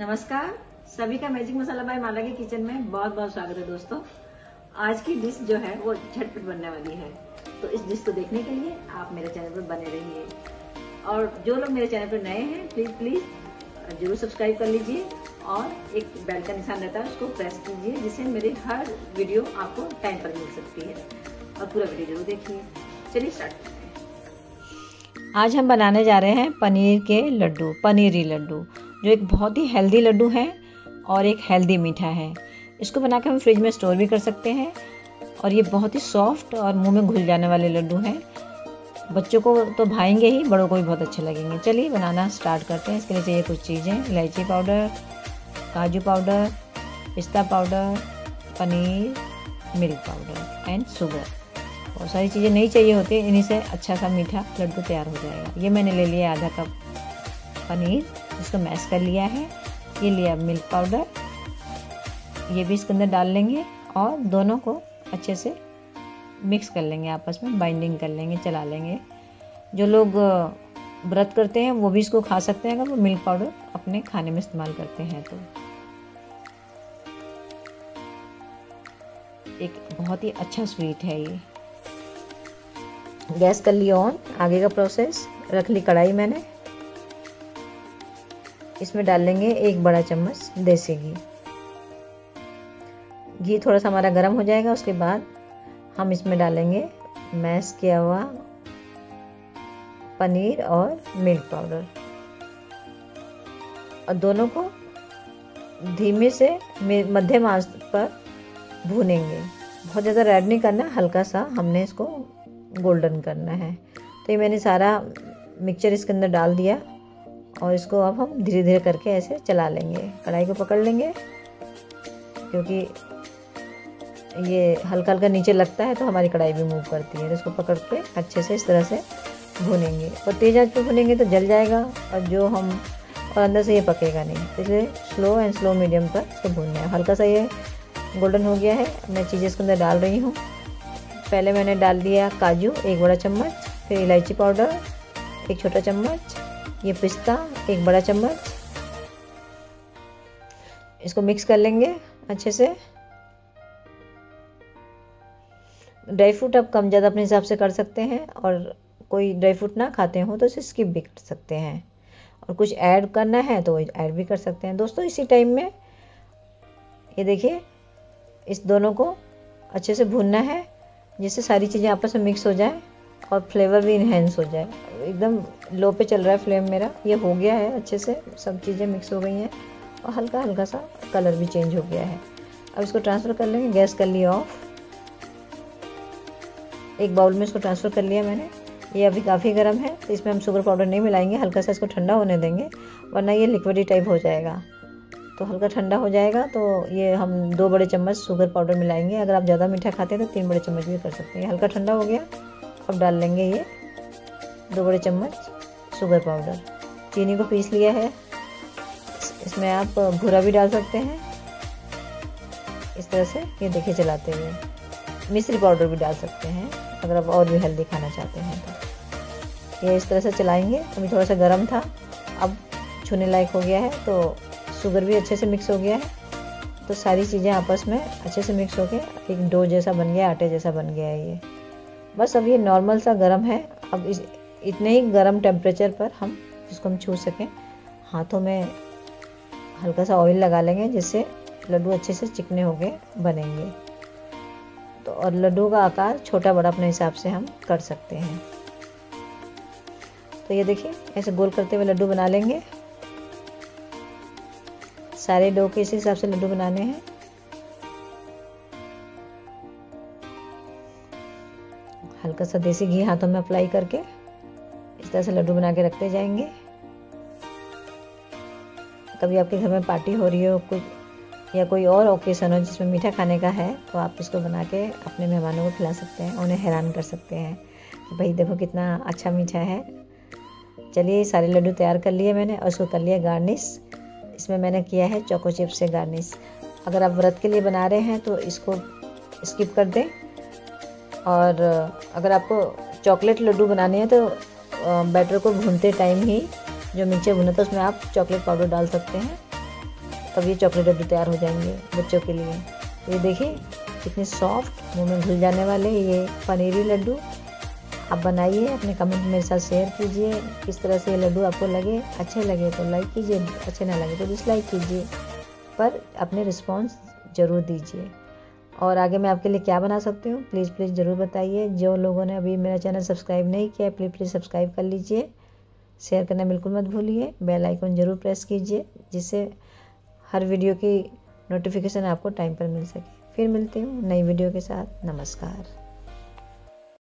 नमस्कार। सभी का मैजिक मसाला बाय माला के किचन में बहुत बहुत स्वागत है दोस्तों। आज की डिश जो है, वो झटपट बनने वाली है। तो इस डिश को देखने के लिए आप मेरे चैनल पर बने रहिए। और जो लोग मेरे चैनल पर नए हैं प्लीज़ प्लीज़ ज़रूर सब्सक्राइब कर लीजिए। और एक बेल का निशान रहता है, उसको प्रेस कीजिए, जिससे मेरी हर वीडियो आपको टाइम पर मिल सकती है। और पूरा वीडियो ज़रूर देखिए। चलिए स्टार्ट आज हम बनाने जा रहे हैं पनीर के लड्डू, पनीरी लड्डू। जो एक बहुत ही हेल्दी लड्डू है और एक हेल्दी मीठा है। इसको बना हम फ्रिज में स्टोर भी कर सकते हैं और ये बहुत ही सॉफ्ट और मुँह में घुल जाने वाले लड्डू हैं। बच्चों को तो भाएँगे ही, बड़ों को भी बहुत अच्छे लगेंगे। चलिए बनाना स्टार्ट करते हैं। इसके लिए चाहिए कुछ चीज़ें, इलायची पाउडर काजू पाउडर पिस्ता powder paneer milk powder and sugar बहुत सारी चीज़ें नहीं चाहिए होती, इन्हीं से अच्छा सा मीठा लड्डू तैयार हो जाएगा। ये मैंने ले लिया आधा कप पनीर। इसको मैश कर लिया है। ये लिया मिल्क पाउडर। ये भी इसके अंदर डाल लेंगे और दोनों को अच्छे से मिक्स कर लेंगे आपस में, बाइंडिंग कर लेंगे, चला लेंगे। जो लोग व्रत करते हैं, वो भी इसको खा सकते हैं अगर वो मिल्क पाउडर अपने खाने में इस्तेमाल करते हैं तो। एक बहुत ही अच्छा स्वीट है ये। गैस कर लिया ऑन आगे का प्रोसेस रख ली कढ़ाई मैंने। इसमें डाल लेंगे एक बड़ा चम्मच देसी घी। घी थोड़ा सा हमारा गर्म हो जाएगा, उसके बाद हम इसमें डालेंगे मैश किया हुआ पनीर और मिल्क पाउडर। और दोनों को धीमे से मध्यम आँच पर भूनेंगे। बहुत ज़्यादा रेड नहीं करना, हल्का सा हमने इसको गोल्डन करना है। तो ये मैंने सारा मिक्सचर इसके अंदर डाल दिया। और इसको अब हम धीरे धीरे करके ऐसे चला लेंगे। कढ़ाई को पकड़ लेंगे, क्योंकि ये हल्का हल्का नीचे लगता है तो हमारी कढ़ाई भी मूव करती है। तो इसको पकड़ के अच्छे से इस तरह से भूनेंगे। और तेज आँच पे भूनेंगे तो जल जाएगा और जो हम और अंदर से ये पकेगा नहीं। इसलिए स्लो एंड स्लो मीडियम पर इसको भूनना है। हल्का सा ये गोल्डन हो गया है। मैं चीज़ें इसके अंदर डाल रही हूँ। पहले मैंने डाल दिया काजू, एक बड़ा चम्मच, फिर इलायची पाउडर, एक छोटा चम्मच ये पिस्ता, एक बड़ा चम्मच। इसको मिक्स कर लेंगे अच्छे से। ड्राई फ्रूट आप कम ज़्यादा अपने हिसाब से कर सकते हैं और कोई ड्राई फ्रूट ना खाते हो तो इसे स्किप भी कर सकते हैं। और कुछ ऐड करना है तो ऐड भी कर सकते हैं। दोस्तों, इसी टाइम में ये देखिए, इस दोनों को अच्छे से भूनना है जिससे सारी चीज़ें आपस में मिक्स हो जाए। और फ्लेवर भी इन्हेंस हो जाए। एकदम लो पे चल रहा है फ्लेम मेरा। ये हो गया है अच्छे से। सब चीज़ें मिक्स हो गई हैं। और हल्का हल्का सा कलर भी चेंज हो गया है। अब इसको ट्रांसफ़र कर लेंगे। गैस कर लिया ऑफ़ एक बाउल में इसको ट्रांसफ़र कर लिया मैंने। ये अभी काफ़ी गर्म है। तो इसमें हम शुगर पाउडर नहीं मिलाएँगे। हल्का सा इसको ठंडा होने देंगे। वरना ये लिक्विडी टाइप हो जाएगा। तो हल्का ठंडा हो जाएगा। तो ये हम दो बड़े चम्मच शुगर पाउडर मिलाएँगे। अगर आप ज़्यादा मीठा खाते हैं तो तीन बड़े चम्मच भी कर सकते हैं। हल्का ठंडा हो गया। अब डाल लेंगे ये दो बड़े चम्मच शुगर पाउडर चीनी को पीस लिया है। इसमें आप भूरा भी डाल सकते हैं। इस तरह से ये देखिए चलाते हुए। मिश्री पाउडर भी डाल सकते हैं, अगर आप और भी हेल्दी खाना चाहते हैं तो। ये इस तरह से चलाएँगे। अभी थोड़ा सा गर्म था। अब छूने लायक हो गया है तो शुगर भी अच्छे से मिक्स हो गया है। तो सारी चीज़ें आपस में अच्छे से मिक्स हो के एक डो जैसा बन गया, आटे जैसा बन गया है ये। बस अब ये नॉर्मल सा गर्म है। अब इस, इतने ही गर्म टेम्परेचर पर हम जिसको हम छू सकें, हाथों में हल्का सा ऑयल लगा लेंगे जिससे लड्डू अच्छे से चिकने हो गए बनेंगे। तो और लड्डू का आकार छोटा बड़ा अपने हिसाब से हम कर सकते हैं। तो ये देखिए, ऐसे गोल करते हुए लड्डू बना लेंगे। सारे डो के इस हिसाब से लड्डू बनाने हैं। हल्का सा देसी घी हाथों में अप्लाई करके इस तरह से लड्डू बना के रखते जाएँगे। कभी आपके घर में पार्टी हो रही हो, कुछ या कोई और ओकेशन हो जिसमें मीठा खाने का है तो आप इसको बना के अपने मेहमानों को खिला सकते हैं, उन्हें हैरान कर सकते हैं कि भाई देखो कितना अच्छा मीठा है। चलिए सारे लड्डू तैयार कर लिए मैंने और उसको कर लिया गार्निश इसमें मैंने किया है चोको चिप से गार्निश अगर आप व्रत के लिए बना रहे हैं तो इसको स्किप कर दें। और अगर आपको चॉकलेट लड्डू बनाने हैं तो बैटर को भूनते टाइम ही जो मिक्सचर भुना था उसमें आप चॉकलेट पाउडर डाल सकते हैं। तब ये चॉकलेट लड्डू तैयार हो जाएँगे बच्चों के लिए। ये देखिए, कितने सॉफ्ट, मुँह में घुल जाने वाले ये पनीरी लड्डू। आप बनाइए, अपने कमेंट मेरे साथ शेयर कीजिए, किस तरह से ये लड्डू आपको लगे, अच्छे लगे तो लाइक कीजिए, अच्छे ना लगे तो डिसलाइक कीजिए। पर अपने रिस्पॉन्स ज़रूर दीजिए। और आगे मैं आपके लिए क्या बना सकती हूँ? प्लीज़ प्लीज़ ज़रूर बताइए। जो लोगों ने अभी मेरा चैनल सब्सक्राइब नहीं किया प्लीज़ प्लीज़ सब्सक्राइब कर लीजिए। शेयर करना बिल्कुल मत भूलिए। बेल आइकन ज़रूर प्रेस कीजिए, जिससे हर वीडियो की नोटिफिकेशन आपको टाइम पर मिल सके। फिर मिलती हूँ नई वीडियो के साथ। नमस्कार।